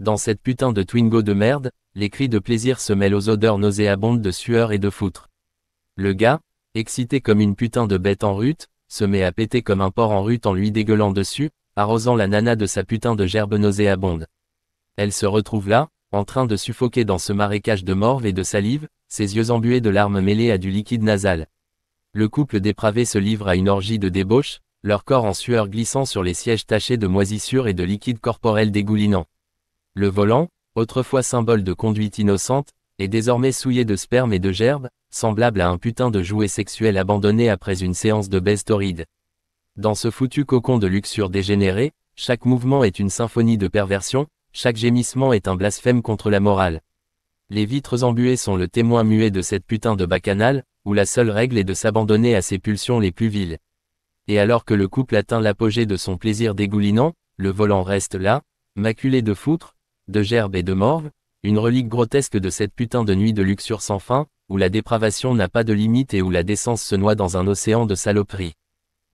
Dans cette putain de Twingo de merde, les cris de plaisir se mêlent aux odeurs nauséabondes de sueur et de foutre. Le gars, excité comme une putain de bête en rute, se met à péter comme un porc en rute en lui dégueulant dessus, arrosant la nana de sa putain de gerbe nauséabonde. Elle se retrouve là, en train de suffoquer dans ce marécage de morve et de salive, ses yeux embués de larmes mêlées à du liquide nasal. Le couple dépravé se livre à une orgie de débauche, leur corps en sueur glissant sur les sièges tachés de moisissure et de liquide corporel dégoulinant. Le volant, autrefois symbole de conduite innocente, est désormais souillé de sperme et de gerbe, semblable à un putain de jouet sexuel abandonné après une séance de baisse torride. Dans ce foutu cocon de luxure dégénéré, chaque mouvement est une symphonie de perversion, chaque gémissement est un blasphème contre la morale. Les vitres embuées sont le témoin muet de cette putain de bacchanal, où la seule règle est de s'abandonner à ses pulsions les plus viles. Et alors que le couple atteint l'apogée de son plaisir dégoulinant, le volant reste là, maculé de foutre, de gerbes et de morve, une relique grotesque de cette putain de nuit de luxure sans fin, où la dépravation n'a pas de limite et où la décence se noie dans un océan de saloperie.